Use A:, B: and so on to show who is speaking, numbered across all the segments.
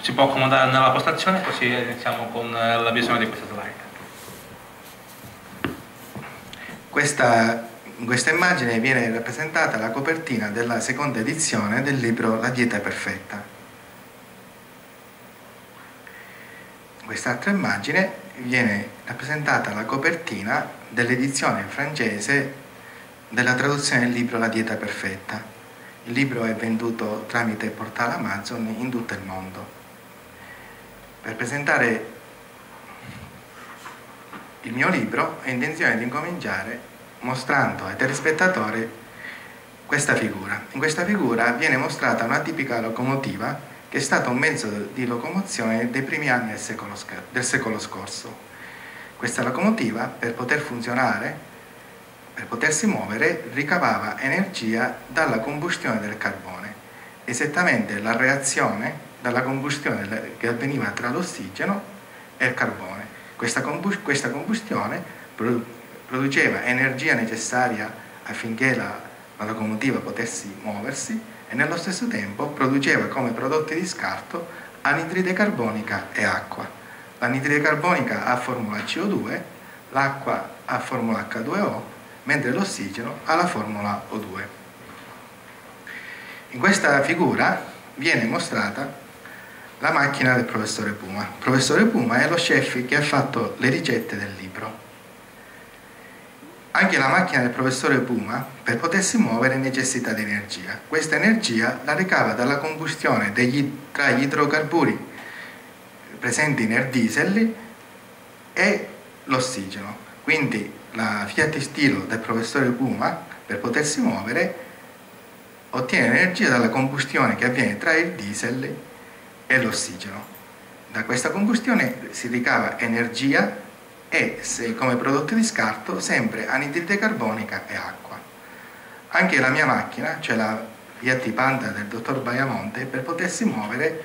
A: si può accomodare nella postazione così iniziamo con eh, la visione di questa slide.
B: Questa, in questa immagine viene rappresentata la copertina della seconda edizione del libro La dieta perfetta. In quest'altra immagine viene rappresentata la copertina dell'edizione francese della traduzione del libro La dieta perfetta. Il libro è venduto tramite portale Amazon in tutto il mondo. Per presentare il mio libro ho intenzione di incominciare mostrando ai telespettatori questa figura. In questa figura viene mostrata una tipica locomotiva che è stata un mezzo di locomozione dei primi anni del secolo, del secolo scorso. Questa locomotiva, per poter funzionare, per potersi muovere, ricavava energia dalla combustione del carbone, esattamente la reazione dalla combustione che avveniva tra l'ossigeno e il carbone. Questa, combustione produceva energia necessaria affinché la, la locomotiva potesse muoversi e nello stesso tempo produceva come prodotti di scarto anidride carbonica e acqua. L'anidride carbonica ha formula CO2, l'acqua ha formula H2O, mentre l'ossigeno ha la formula O2. In questa figura viene mostrata la macchina del professore Puma. Il professore Puma è lo chef che ha fatto le ricette del libro. Anche la macchina del professore Puma, per potersi muovere, necessita di energia. Questa energia la ricava dalla combustione degli, tra gli idrocarburi presenti nel diesel e l'ossigeno. Quindi la Fiat Stilo del professore Puma, per potersi muovere, ottiene energia dalla combustione che avviene tra il diesel e l'ossigeno. Da questa combustione si ricava energia e come prodotto di scarto sempre anidride carbonica e acqua. Anche la mia macchina, cioè la Fiat Panda del dottor Baiamonte, per potersi muovere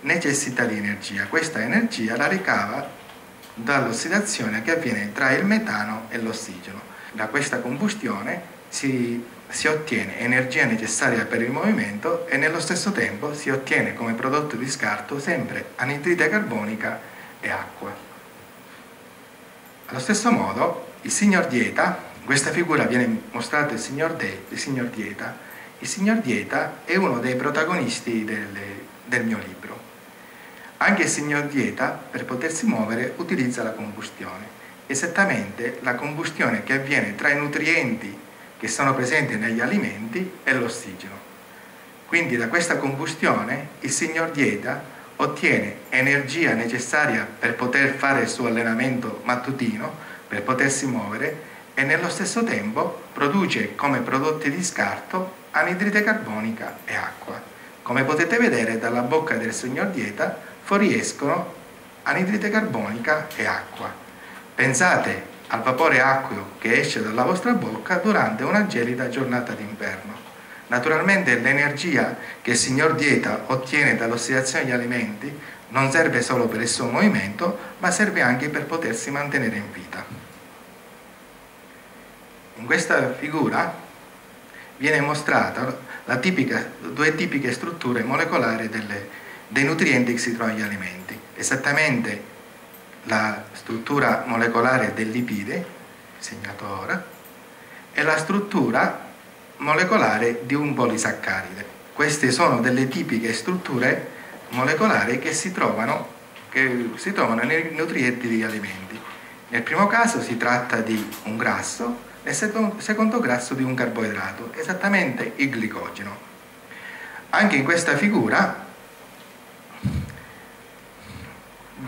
B: necessita di energia. Questa energia la ricava dall'ossidazione che avviene tra il metano e l'ossigeno. Da questa combustione si si ottiene energia necessaria per il movimento e nello stesso tempo si ottiene come prodotto di scarto sempre anidride carbonica e acqua. Allo stesso modo, il signor Dieta, in questa figura viene mostrato il signor, De, il signor Dieta, il signor Dieta è uno dei protagonisti del, del mio libro. Anche il signor Dieta, per potersi muovere, utilizza la combustione, esattamente la combustione che avviene tra i nutrienti che sono presenti negli alimenti e l'ossigeno. Quindi da questa combustione il signor Dieta ottiene energia necessaria per poter fare il suo allenamento mattutino, per potersi muovere e nello stesso tempo produce come prodotti di scarto anidride carbonica e acqua. Come potete vedere dalla bocca del signor Dieta fuoriescono anidride carbonica e acqua. Pensate al vapore acqueo che esce dalla vostra bocca durante una gelida giornata d'inverno. Naturalmente l'energia che il signor Dieta ottiene dall'ossidazione degli alimenti non serve solo per il suo movimento, ma serve anche per potersi mantenere in vita. In questa figura viene mostrata tipica, due tipiche strutture molecolari delle, dei nutrienti che si trovano negli alimenti. Esattamente la struttura molecolare del lipide, segnato ora, e la struttura molecolare di un polisaccaride. Queste sono delle tipiche strutture molecolari che si trovano, che si trovano nei nutrienti degli alimenti. Nel primo caso si tratta di un grasso, nel secondo grasso di un carboidrato, esattamente il glicogeno. Anche in questa figura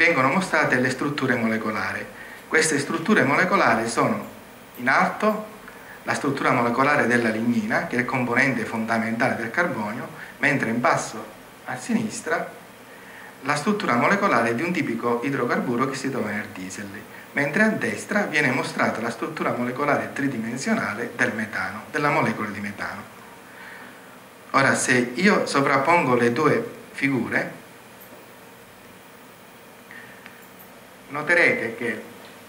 B: vengono mostrate le strutture molecolari. Queste strutture molecolari sono in alto la struttura molecolare della lignina, che è il componente fondamentale del carbonio, mentre in basso a sinistra la struttura molecolare di un tipico idrocarburo che si trova nel diesel, mentre a destra viene mostrata la struttura molecolare tridimensionale del metano, della molecola di metano. Ora, se io sovrappongo le due figure, noterete che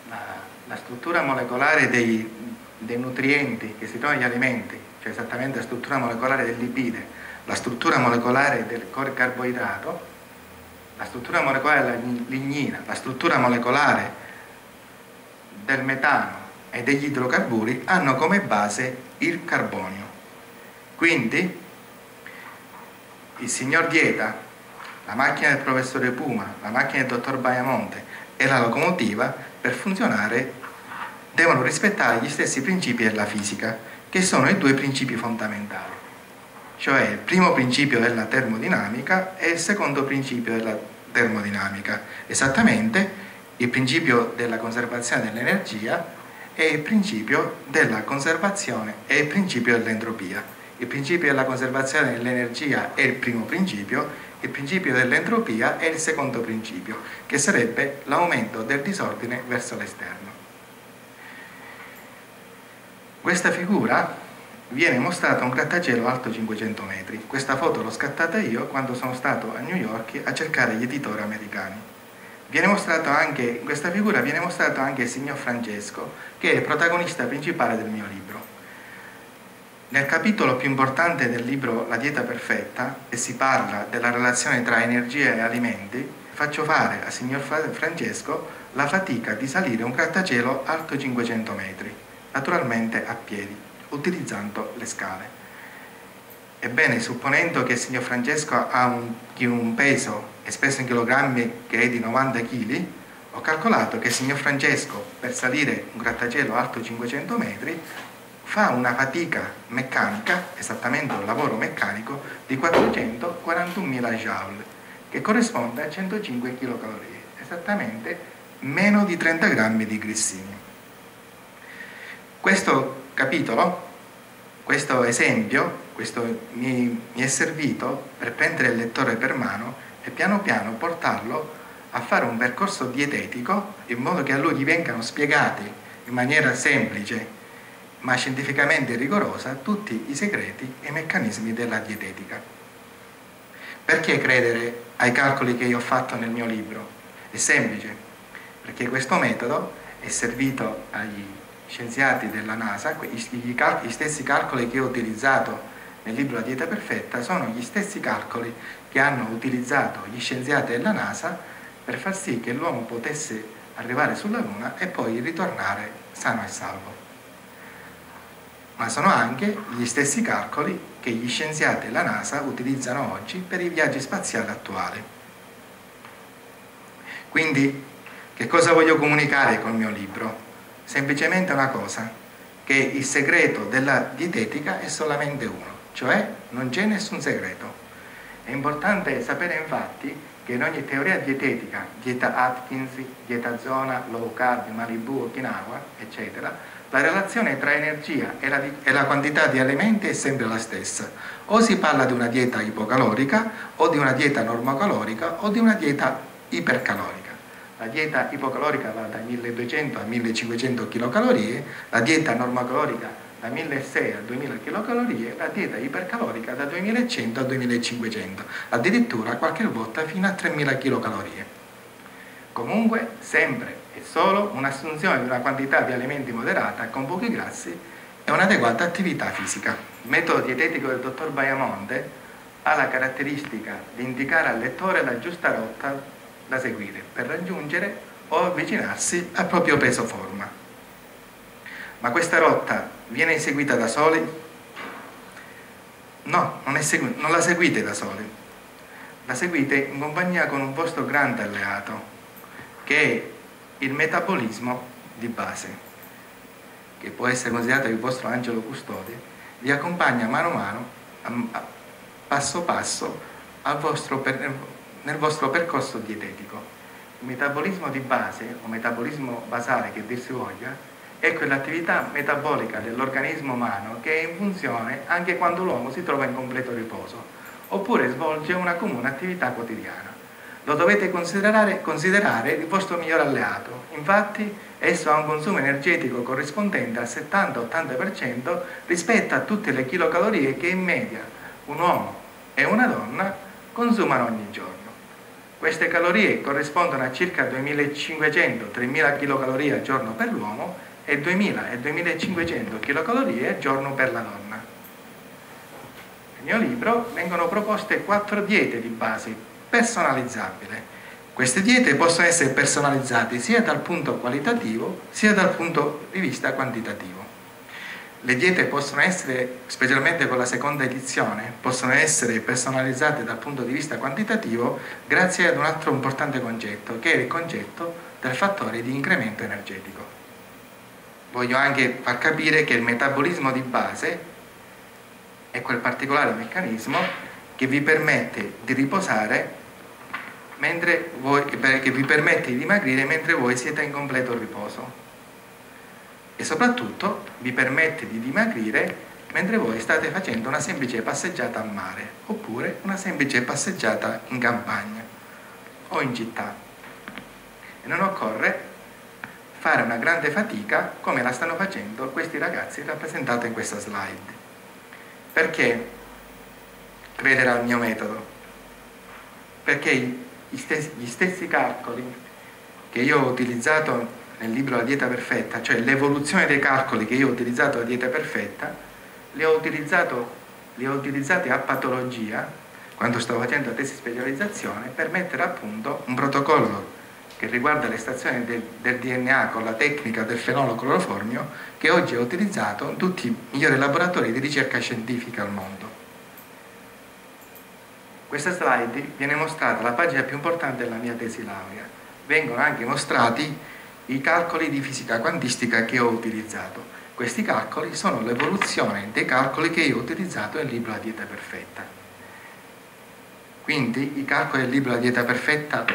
B: la, la struttura molecolare dei, dei, nutrienti che si trovano negli alimenti, cioè esattamente la struttura molecolare del lipide, la struttura molecolare del carboidrato, la struttura molecolare della lignina, la struttura molecolare del metano e degli idrocarburi hanno come base il carbonio. Quindi il signor Dieta, la macchina del professore Puma, la macchina del dottor Baiamonte e la locomotiva per funzionare devono rispettare gli stessi principi della fisica, che sono i due principi fondamentali, cioè il primo principio della termodinamica e il secondo principio della termodinamica, esattamente il principio della conservazione dell'energia e il principio della conservazione e il principio dell'entropia. Il principio della conservazione dell'energia è il primo principio, il principio dell'entropia è il secondo principio, che sarebbe l'aumento del disordine verso l'esterno. Questa figura viene mostrata a un grattacielo alto 500 metri. Questa foto l'ho scattata io quando sono stato a New York a cercare gli editori americani. Anche, in questa figura viene mostrato anche il signor Francesco, che è il protagonista principale del mio libro. Nel capitolo più importante del libro La dieta perfetta, e si parla della relazione tra energia e alimenti, faccio fare al signor Francesco la fatica di salire un grattacielo alto 500 metri, naturalmente a piedi, utilizzando le scale. Ebbene, supponendo che il signor Francesco ha un, un peso espresso in chilogrammi che è di 90 kg, ho calcolato che il signor Francesco per salire un grattacielo alto 500 metri fa una fatica meccanica, esattamente un lavoro meccanico, di 441.000 joule, che corrisponde a 105 kcal, esattamente meno di 30 grammi di grissini. Questo capitolo, questo esempio, questo mi, mi è servito per prendere il lettore per mano e piano piano portarlo a fare un percorso dietetico in modo che a lui gli vengano spiegati in maniera semplice ma scientificamente rigorosa tutti i segreti e i meccanismi della dietetica. Perché credere ai calcoli che io ho fatto nel mio libro? È semplice, perché questo metodo è servito agli scienziati della NASA, gli stessi calcoli che ho utilizzato nel libro La dieta perfetta sono gli stessi calcoli che hanno utilizzato gli scienziati della NASA per far sì che l'uomo potesse arrivare sulla Luna e poi ritornare sano e salvo ma sono anche gli stessi calcoli che gli scienziati della NASA utilizzano oggi per i viaggi spaziali attuali. Quindi, che cosa voglio comunicare col mio libro? Semplicemente una cosa, che il segreto della dietetica è solamente uno, cioè non c'è nessun segreto. È importante sapere infatti che in ogni teoria dietetica, dieta Atkins, dieta zona, low carb, Malibu, Okinawa, eccetera, la relazione tra energia e la, e la, quantità di alimenti è sempre la stessa. O si parla di una dieta ipocalorica, o di una dieta normocalorica, o di una dieta ipercalorica. La dieta ipocalorica va da 1200 a 1500 kcal, la dieta normocalorica da 1600 a 2000 kcal, la dieta ipercalorica da 2100 a 2500, addirittura qualche volta fino a 3000 kcal. Comunque, sempre è solo un'assunzione di una quantità di alimenti moderata con pochi grassi e un'adeguata attività fisica. Il metodo dietetico del dottor Baiamonte ha la caratteristica di indicare al lettore la giusta rotta da seguire per raggiungere o avvicinarsi al proprio peso forma. Ma questa rotta viene eseguita da soli? No, non, segu- non la seguite da soli, la seguite in compagnia con un vostro grande alleato, che è il metabolismo di base, che può essere considerato il vostro angelo custode, vi accompagna mano a mano, passo passo, vostro per, nel vostro percorso dietetico. Il metabolismo di base o metabolismo basale che dir si voglia è quell'attività metabolica dell'organismo umano che è in funzione anche quando l'uomo si trova in completo riposo oppure svolge una comune attività quotidiana lo dovete considerare, considerare il vostro migliore alleato. Infatti esso ha un consumo energetico corrispondente al 70-80% rispetto a tutte le chilocalorie che in media un uomo e una donna consumano ogni giorno. Queste calorie corrispondono a circa 2500-3000 kcal al giorno per l'uomo e 2000 e 2500 kcal al giorno per la donna. Nel mio libro vengono proposte quattro diete di base personalizzabile. Queste diete possono essere personalizzate sia dal punto qualitativo sia dal punto di vista quantitativo. Le diete possono essere, specialmente con la seconda edizione, possono essere personalizzate dal punto di vista quantitativo grazie ad un altro importante concetto, che è il concetto del fattore di incremento energetico. Voglio anche far capire che il metabolismo di base è quel particolare meccanismo che vi permette di riposare voi, che vi permette di dimagrire mentre voi siete in completo riposo e soprattutto vi permette di dimagrire mentre voi state facendo una semplice passeggiata al mare oppure una semplice passeggiata in campagna o in città. E non occorre fare una grande fatica come la stanno facendo questi ragazzi rappresentati in questa slide. Perché credere al mio metodo? Perché stessi, gli stessi calcoli che io ho utilizzato nel libro La dieta perfetta, cioè l'evoluzione dei calcoli che io ho utilizzato la dieta perfetta, li ho, li ho utilizzati a patologia, quando stavo facendo la tesi specializzazione, per mettere a punto un protocollo che riguarda l'estrazione del, del, DNA con la tecnica del fenolo cloroformio che oggi è utilizzato in tutti i migliori laboratori di ricerca scientifica al mondo. Questa slide viene mostrata la pagina più importante della mia tesi laurea. Vengono anche mostrati i calcoli di fisica quantistica che ho utilizzato. Questi calcoli sono l'evoluzione dei calcoli che io ho utilizzato nel libro La dieta perfetta. Quindi i calcoli del libro La dieta perfetta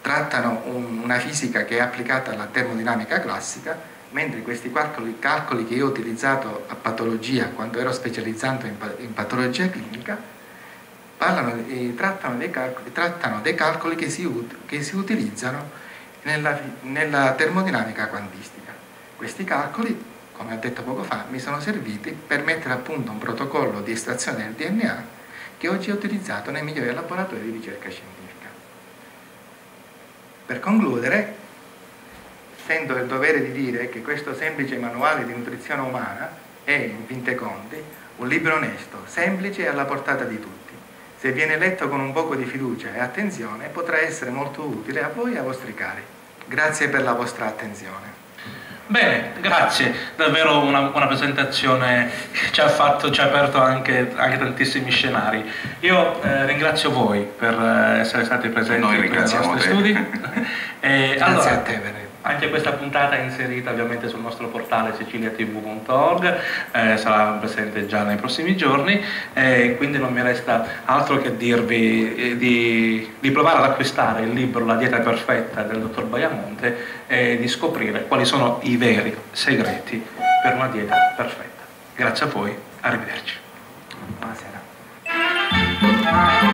B: trattano un, una fisica che è applicata alla termodinamica classica, mentre questi calcoli, calcoli che io ho utilizzato a patologia quando ero specializzato in, in patologia clinica parlano, eh, trattano, dei calcoli, trattano, dei calcoli, che si, che si utilizzano nella, nella termodinamica quantistica. Questi calcoli, come ho detto poco fa, mi sono serviti per mettere a punto un protocollo di estrazione del DNA che oggi è utilizzato nei migliori laboratori di ricerca scientifica. Per concludere, sento il dovere di dire che questo semplice manuale di nutrizione umana è, in fin dei conti, un libro onesto, semplice e alla portata di tutti. Se viene letto con un poco di fiducia e attenzione potrà essere molto utile a voi e ai vostri cari. Grazie per la vostra attenzione.
A: Bene, grazie, davvero una, una presentazione che ci ha, fatto, ci ha aperto anche, anche, tantissimi scenari. Io eh, ringrazio voi per eh, essere stati presenti nei nostri studi.
B: e, grazie allora, a te, Veneto
A: anche questa puntata è inserita ovviamente sul nostro portale siciliatv.org, eh, sarà presente già nei prossimi giorni, eh, quindi non mi resta altro che dirvi eh, di, di, provare ad acquistare il libro La dieta perfetta del dottor Baiamonte e di scoprire quali sono i veri segreti per una dieta perfetta. Grazie a voi, arrivederci. Buonasera.